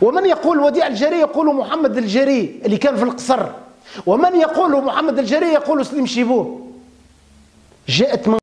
ومن يقول وديع الجري يقول محمد الجري اللي كان في القصر. ومن يقول محمد الجري يقول سليم شيبوه جاءت من